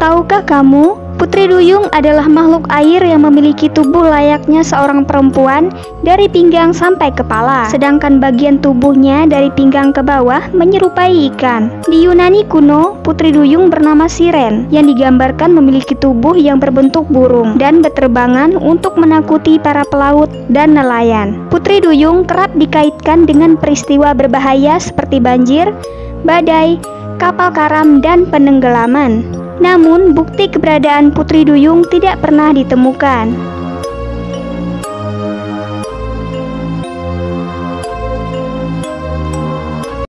Tahukah kamu, Putri Duyung adalah makhluk air yang memiliki tubuh layaknya seorang perempuan dari pinggang sampai kepala, sedangkan bagian tubuhnya dari pinggang ke bawah menyerupai ikan. Di Yunani kuno, Putri Duyung bernama Siren yang digambarkan memiliki tubuh yang berbentuk burung dan berterbangan untuk menakuti para pelaut dan nelayan. Putri Duyung kerap dikaitkan dengan peristiwa berbahaya seperti banjir, badai, kapal karam, dan penenggelaman. Namun, bukti keberadaan Putri Duyung tidak pernah ditemukan.